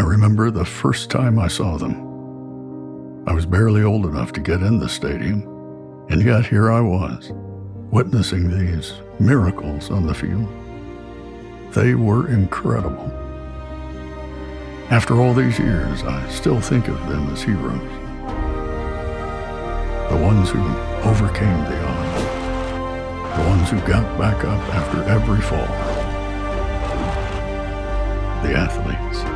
remember the first time I saw them. I was barely old enough to get in the stadium, and yet here I was, witnessing these miracles on the field. They were incredible. After all these years, I still think of them as heroes. The ones who overcame the odds. The ones who got back up after every fall. The athletes